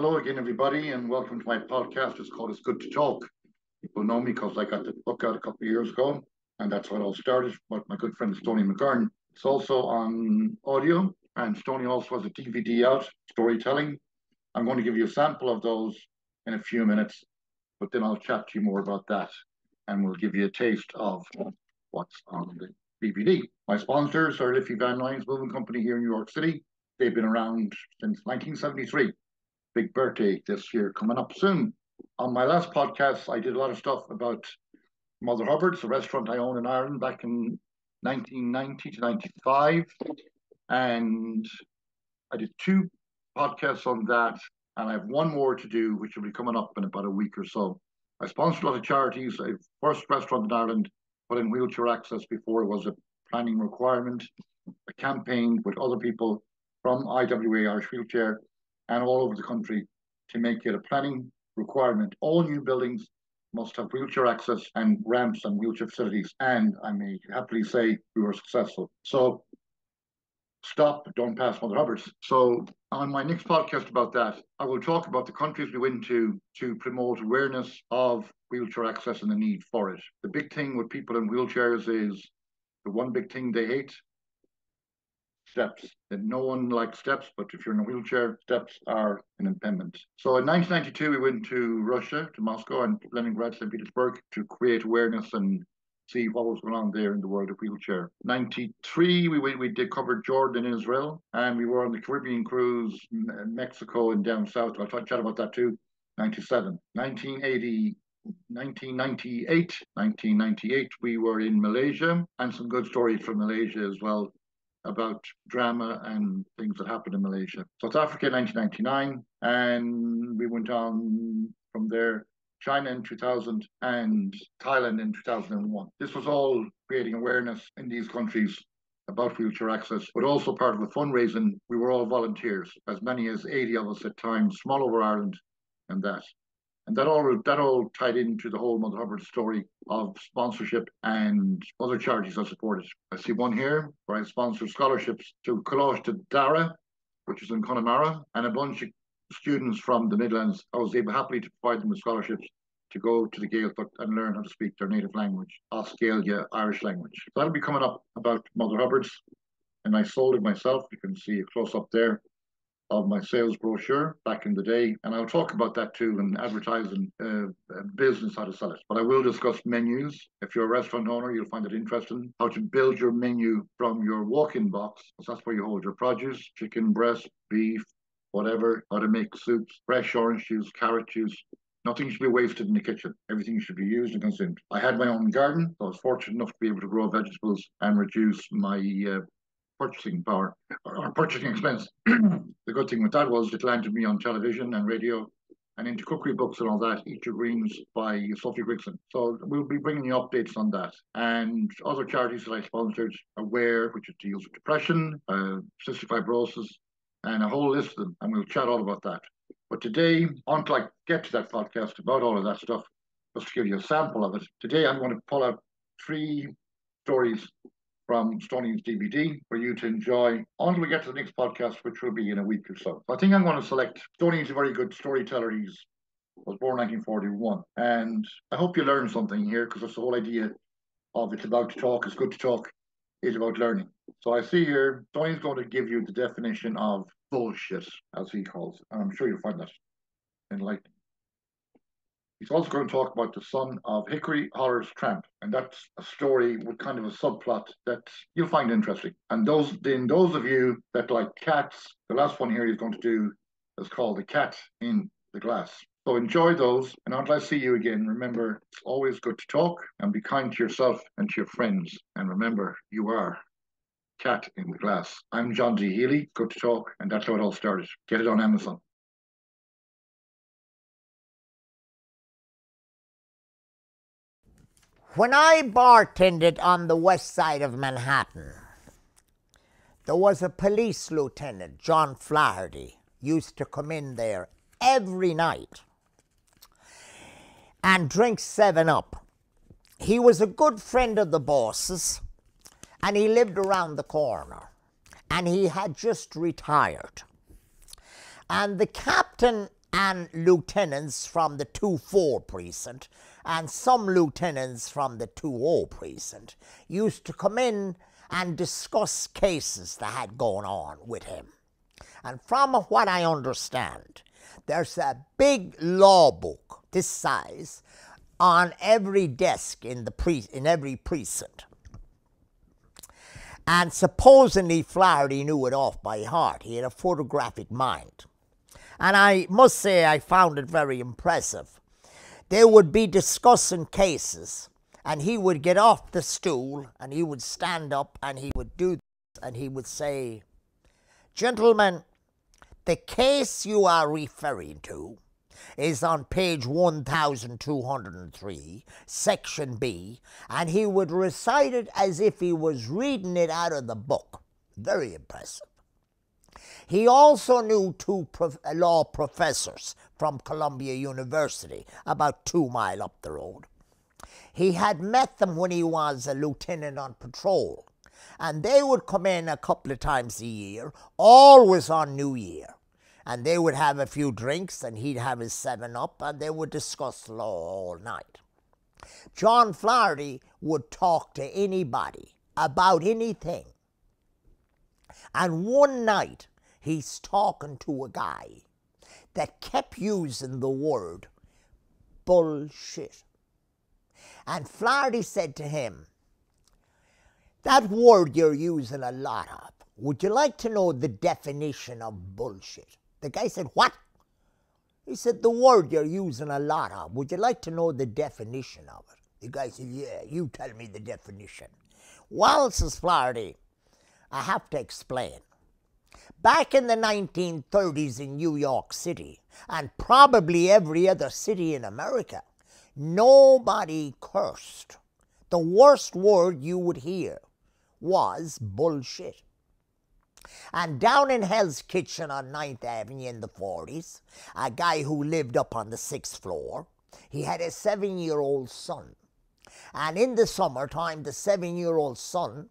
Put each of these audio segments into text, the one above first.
Hello again, everybody, and welcome to my podcast. It's called It's Good to Talk. People know me because I got the book out a couple of years ago, and that's what all started. But my good friend Stoney McGurrin. It's also on audio, and Stoney also has a DVD out, storytelling. I'm going to give you a sample of those in a few minutes, but then I'll chat to you more about that, and we'll give you a taste of what's on the DVD. My sponsors are Liffey Van Lines Moving Company here in New York City. They've been around since 1973. Big birthday this year coming up soon. On my last podcast, I did a lot of stuff about Mother Hubbard's, a restaurant I own in Ireland back in 1990 to 95. And I did two podcasts on that. And I have one more to do, which will be coming up in about a week or so. I sponsored a lot of charities. A first restaurant in Ireland put in wheelchair access before it was a planning requirement. A campaign with other people from IWA Irish Wheelchair and all over the country to make it a planning requirement. All new buildings must have wheelchair access and ramps and wheelchair facilities. And I may happily say we were successful. So stop, don't pass Mother Hubbard's. So on my next podcast about that, I will talk about the countries we went to to promote awareness of wheelchair access and the need for it. The big thing with people in wheelchairs is the one big thing they hate steps. That no one likes steps, but if you're in a wheelchair, steps are an impediment. So in 1992, we went to Russia, to Moscow and Leningrad, St. Petersburg to create awareness and see what was going on there in the world of wheelchair. 93, we we did cover Jordan and Israel, and we were on the Caribbean cruise, Mexico and down south. I'll talk chat about that too. 97, 1980. 1998, 1998, we were in Malaysia, and some good stories from Malaysia as well about drama and things that happened in Malaysia. South Africa in 1999, and we went on from there. China in 2000 and Thailand in 2001. This was all creating awareness in these countries about wheelchair access, but also part of the fundraising. We were all volunteers, as many as 80 of us at times, small over Ireland and that. And that all that all tied into the whole Mother Hubbard story of sponsorship and other charities I supported. I see one here where I sponsored scholarships to Coláiste de Dara, which is in Connemara, and a bunch of students from the Midlands. I was able happily to provide them with scholarships to go to the Gaeltacht and learn how to speak their native language, Oscalia Irish language. So that'll be coming up about Mother Hubbard's. And I sold it myself. You can see a close up there of my sales brochure back in the day, and I'll talk about that too and advertising uh, business how to sell it. But I will discuss menus. If you're a restaurant owner, you'll find it interesting how to build your menu from your walk-in box. That's where you hold your produce, chicken breast, beef, whatever. How to make soups, fresh orange juice, carrot juice. Nothing should be wasted in the kitchen. Everything should be used and consumed. I had my own garden. So I was fortunate enough to be able to grow vegetables and reduce my uh, purchasing power or, purchasing expense. the good thing with that was it landed me on television and radio and into cookery books and all that, Eat Your Greens by Sophie Grigson. So we'll be bringing you updates on that. And other charities that I sponsored, Aware, which deals with depression, uh, cystic fibrosis, and a whole list of them. And we'll chat all about that. But today, until I get to that podcast about all of that stuff, just to give you a sample of it, today I'm going to pull out three stories from Stoney's DVD for you to enjoy until we get to the next podcast, which will be in a week or so. I think I'm going to select Stoney's a very good storyteller. He's was born 1941, and I hope you learn something here because that's the whole idea of it's about to talk. It's good to talk. It's about learning. So I see here Tony's going to give you the definition of bullshit, as he calls it, and I'm sure you'll find that enlightening. He's also going to talk about the son of Hickory Holler's Tramp, and that's a story with kind of a subplot that you'll find interesting. And those, then those of you that like cats, the last one here he's going to do is called The Cat in the Glass. So enjoy those, and until I see you again, remember it's always good to talk and be kind to yourself and to your friends. And remember, you are cat in the glass. I'm John D. Healy. Good to talk, and that's how it all started. Get it on Amazon. When I bartended on the west side of Manhattan, there was a police lieutenant, John Flaherty, used to come in there every night and drink 7 Up. He was a good friend of the boss's and he lived around the corner and he had just retired. And the captain and lieutenants from the 2-4 precinct and some lieutenants from the 2-0 precinct used to come in and discuss cases that had gone on with him. And from what I understand, there's a big law book this size on every desk in the pre- in every precinct. And supposedly Flaherty knew it off by heart. He had a photographic mind. And I must say I found it very impressive. They would be discussing cases and he would get off the stool and he would stand up and he would do this and he would say, Gentlemen, the case you are referring to is on page 1203, section B, and he would recite it as if he was reading it out of the book. Very impressive. He also knew two prof- uh, law professors from Columbia University, about two mile up the road. He had met them when he was a lieutenant on patrol, and they would come in a couple of times a year, always on New Year and they would have a few drinks and he'd have his 7 Up and they would discuss law all night. John Flaherty would talk to anybody about anything. And one night he's talking to a guy that kept using the word bullshit. And Flaherty said to him, That word you're using a lot of, would you like to know the definition of bullshit? The guy said, What? He said, The word you're using a lot of. Would you like to know the definition of it? The guy said, Yeah, you tell me the definition. Well, says Flaherty, I have to explain. Back in the 1930s in New York City, and probably every other city in America, nobody cursed. The worst word you would hear was bullshit. And down in Hell's Kitchen on 9th Avenue in the 40s, a guy who lived up on the sixth floor, he had a seven year old son. And in the summertime, the seven year old son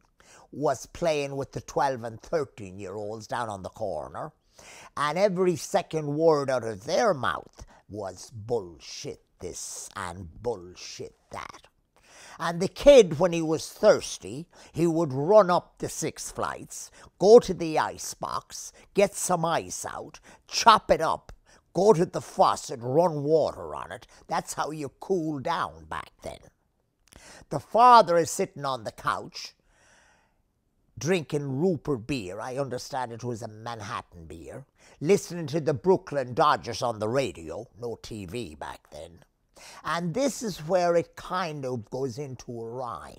was playing with the 12 and 13 year olds down on the corner. And every second word out of their mouth was bullshit this and bullshit that. And the kid, when he was thirsty, he would run up the six flights, go to the ice box, get some ice out, chop it up, go to the faucet, run water on it. That's how you cool down back then. The father is sitting on the couch drinking Ruppert beer. I understand it was a Manhattan beer. Listening to the Brooklyn Dodgers on the radio. No TV back then. And this is where it kind of goes into a rhyme.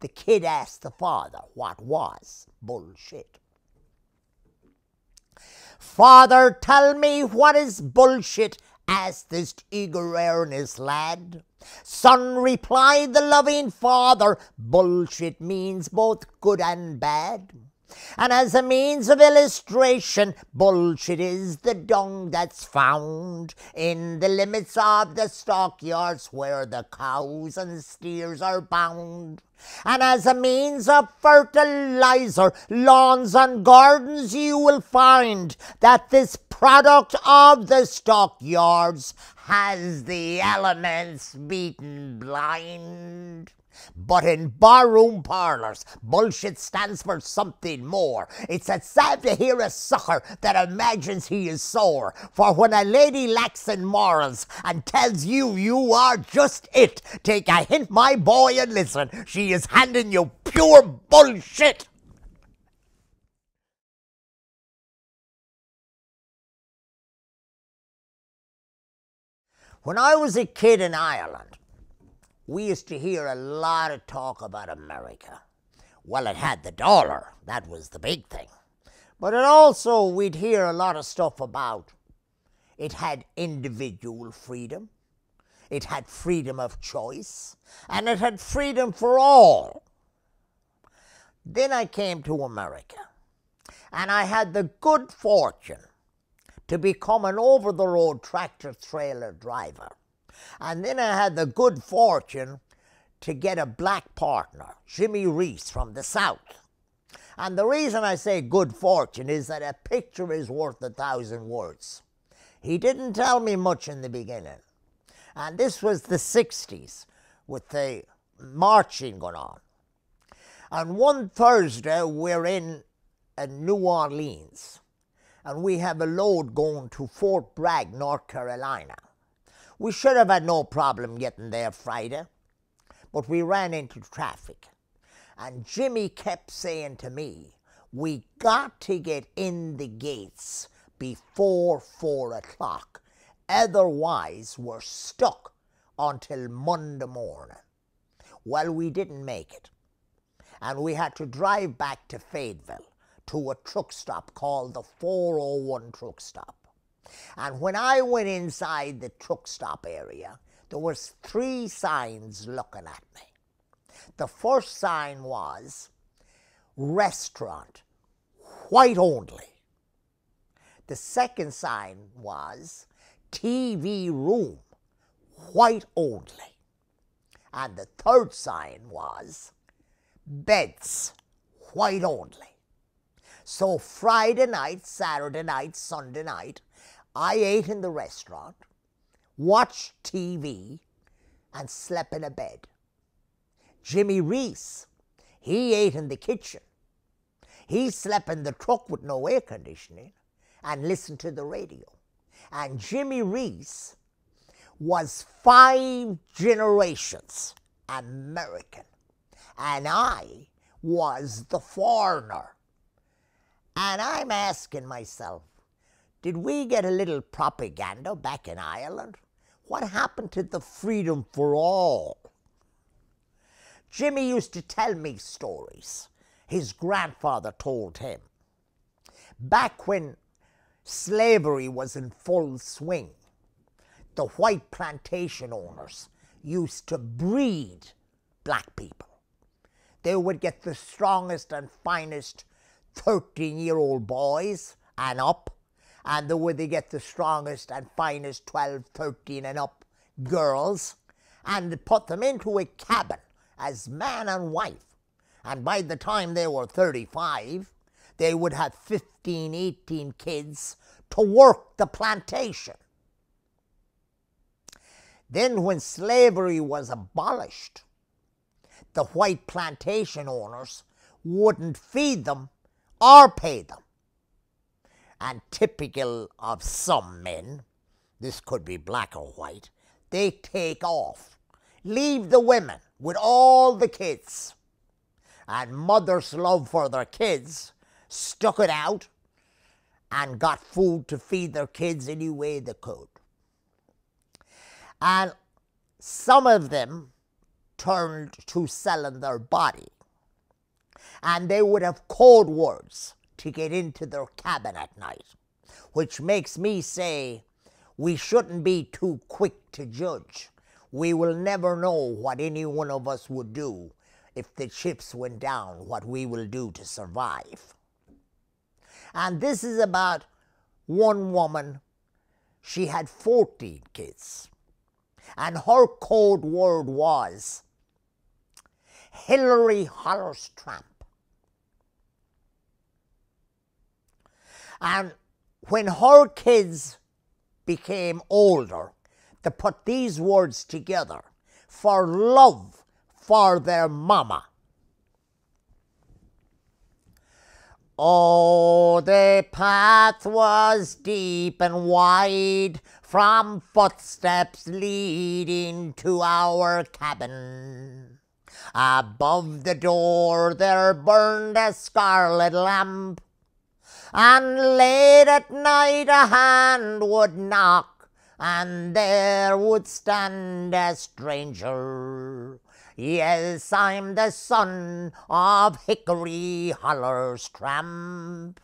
The kid asked the father what was bullshit. Father, tell me what is bullshit? Asked this eager earnest lad. Son, replied the loving father, bullshit means both good and bad. And as a means of illustration, bullshit is the dung that's found in the limits of the stockyards where the cows and steers are bound. And as a means of fertilizer, lawns and gardens, you will find that this product of the stockyards has the elements beaten blind. But in barroom parlors, bullshit stands for something more. It's a sad to hear a sucker that imagines he is sore. For when a lady lacks in morals and tells you you are just it, take a hint, my boy, and listen. She is handing you pure bullshit. When I was a kid in Ireland, we used to hear a lot of talk about America. Well, it had the dollar, that was the big thing. But it also, we'd hear a lot of stuff about it had individual freedom, it had freedom of choice, and it had freedom for all. Then I came to America, and I had the good fortune to become an over the road tractor trailer driver. And then I had the good fortune to get a black partner, Jimmy Reese from the South. And the reason I say good fortune is that a picture is worth a thousand words. He didn't tell me much in the beginning. And this was the 60s with the marching going on. And one Thursday, we're in uh, New Orleans and we have a load going to Fort Bragg, North Carolina. We should have had no problem getting there Friday, but we ran into traffic. And Jimmy kept saying to me, We got to get in the gates before four o'clock. Otherwise, we're stuck until Monday morning. Well, we didn't make it. And we had to drive back to Fayetteville to a truck stop called the 401 truck stop. And when I went inside the truck stop area, there was three signs looking at me. The first sign was restaurant, white only. The second sign was TV room, white only. And the third sign was beds, white only. So Friday night, Saturday night, Sunday night, I ate in the restaurant, watched TV, and slept in a bed. Jimmy Reese, he ate in the kitchen. He slept in the truck with no air conditioning and listened to the radio. And Jimmy Reese was five generations American. And I was the foreigner and I'm asking myself, did we get a little propaganda back in Ireland? What happened to the freedom for all? Jimmy used to tell me stories his grandfather told him. Back when slavery was in full swing, the white plantation owners used to breed black people. They would get the strongest and finest 13 year old boys and up, and the way they get the strongest and finest 12, 13 and up girls, and put them into a cabin as man and wife. And by the time they were 35, they would have 15, 18 kids to work the plantation. Then, when slavery was abolished, the white plantation owners wouldn't feed them or pay them. And typical of some men, this could be black or white, they take off, leave the women with all the kids. And mothers' love for their kids stuck it out and got food to feed their kids any way they could. And some of them turned to selling their body and they would have code words to get into their cabin at night, which makes me say we shouldn't be too quick to judge. We will never know what any one of us would do if the chips went down, what we will do to survive. And this is about one woman, she had 14 kids. And her code word was Hickory Holler's Tramp. And when her kids became older, they put these words together for love for their mama. Oh, the path was deep and wide from footsteps leading to our cabin. Above the door there burned a scarlet lamp and late at night a hand would knock, and there would stand a stranger. Yes, I'm the son of Hickory Holler's tramp.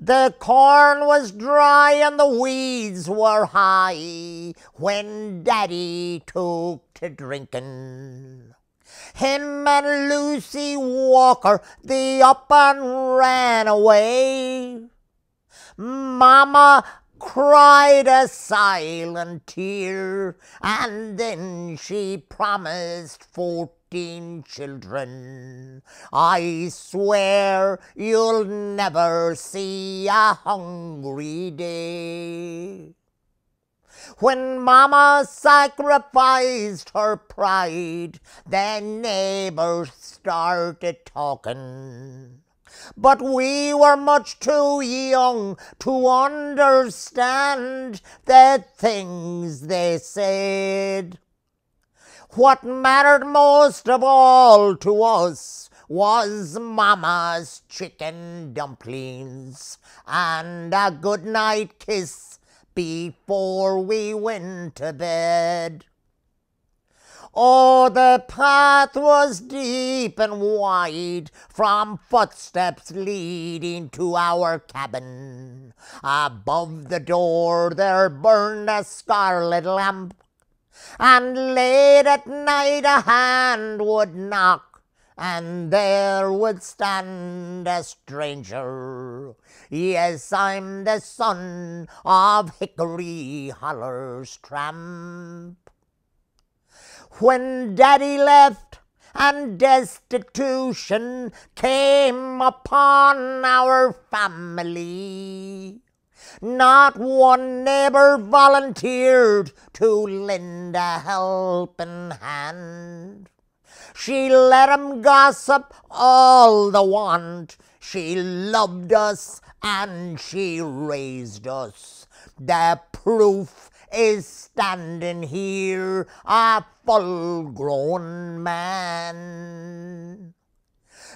The corn was dry and the weeds were high when Daddy took to drinking. Him and Lucy Walker, they up and ran away. Mama cried a silent tear, and then she promised fourteen children. I swear you'll never see a hungry day. When Mama sacrificed her pride, then neighbors started talking. But we were much too young to understand the things they said. What mattered most of all to us was Mama's chicken dumplings and a good night kiss before we went to bed. Oh, the path was deep and wide from footsteps leading to our cabin. Above the door there burned a scarlet lamp, and late at night a hand would knock, and there would stand a stranger. Yes, I'm the son of Hickory Holler's tramp. When daddy left and destitution came upon our family, not one neighbor volunteered to lend a helping hand. She let 'em gossip all the want. She loved us and she raised us. The proof is standing here a full grown man.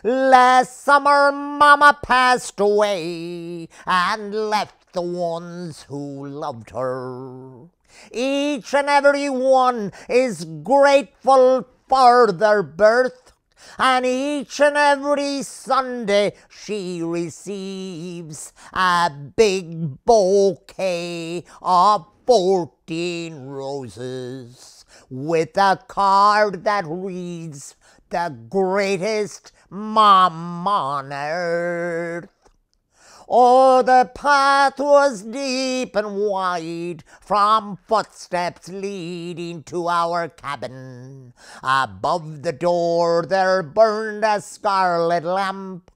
Last summer, Mama passed away and left the ones who loved her. Each and every one is grateful for their birth, and each and every Sunday she receives a big bouquet of fourteen roses with a card that reads, The greatest mom on earth. Oh, the path was deep and wide from footsteps leading to our cabin. Above the door there burned a scarlet lamp,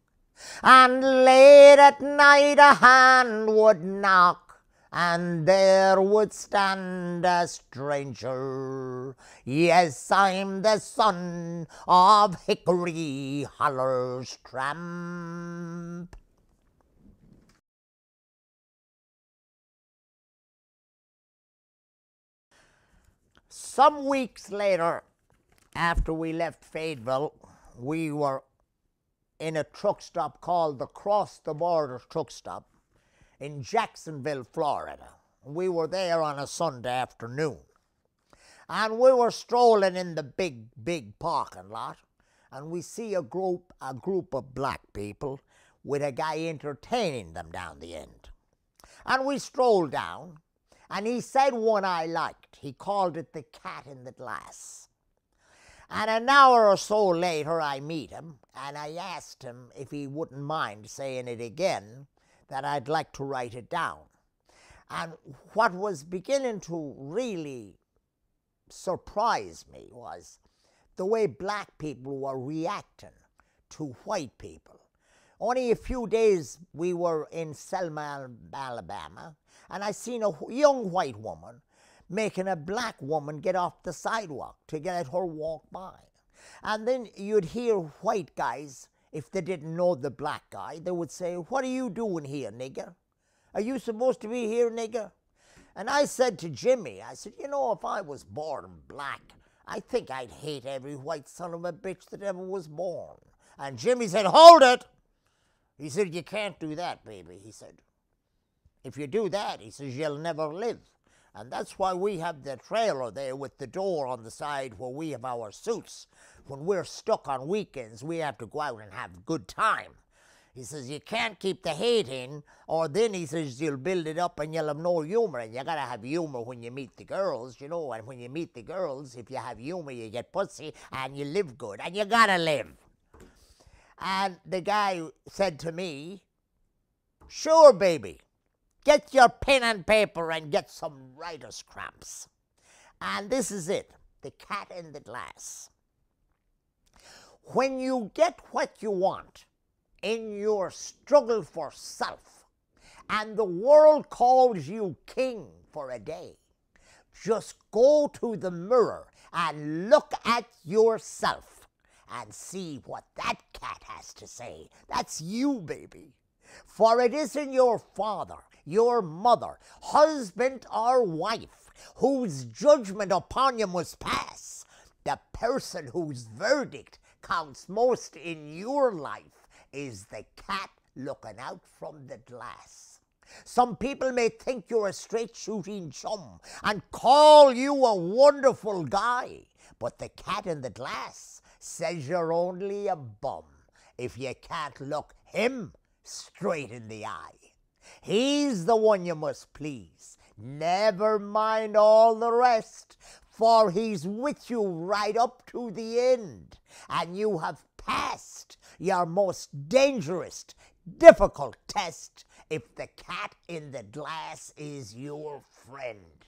and late at night a hand would knock and there would stand a stranger. Yes, I'm the son of Hickory Holler's tramp. Some weeks later, after we left Fayetteville, we were in a truck stop called the Cross the Border Truck Stop in Jacksonville, Florida. We were there on a Sunday afternoon. And we were strolling in the big, big parking lot, and we see a group, a group of black people with a guy entertaining them down the end. And we strolled down, and he said one I liked. He called it the cat in the glass. And an hour or so later, I meet him, and I asked him if he wouldn't mind saying it again that I'd like to write it down. And what was beginning to really surprise me was the way black people were reacting to white people. Only a few days we were in Selma, Alabama, and I seen a young white woman making a black woman get off the sidewalk to let her walk by. And then you'd hear white guys if they didn't know the black guy, they would say, What are you doing here, nigger? Are you supposed to be here, nigger? And I said to Jimmy, I said, You know, if I was born black, I think I'd hate every white son of a bitch that ever was born. And Jimmy said, Hold it! He said, You can't do that, baby. He said, If you do that, he says, you'll never live. And that's why we have the trailer there with the door on the side where we have our suits. When we're stuck on weekends, we have to go out and have a good time. He says, you can't keep the hate in, or then he says, you'll build it up and you'll have no humor. And you gotta have humor when you meet the girls, you know. And when you meet the girls, if you have humor, you get pussy and you live good. And you gotta live. And the guy said to me, sure, baby. Get your pen and paper and get some writer's cramps. And this is it the cat in the glass. When you get what you want in your struggle for self, and the world calls you king for a day, just go to the mirror and look at yourself and see what that cat has to say. That's you, baby. For it isn't your father, your mother, husband, or wife whose judgment upon you must pass. The person whose verdict counts most in your life is the cat looking out from the glass. Some people may think you're a straight shooting chum and call you a wonderful guy, but the cat in the glass says you're only a bum if you can't look him straight in the eye. He's the one you must please. Never mind all the rest, for he's with you right up to the end, and you have passed your most dangerous, difficult test if the cat in the glass is your friend.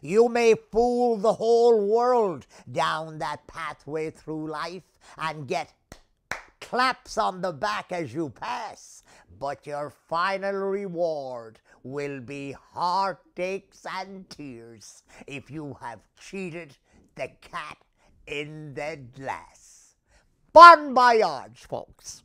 You may fool the whole world down that pathway through life and get claps on the back as you pass, but your final reward will be heartaches and tears if you have cheated the cat in the glass. Bon voyage, folks.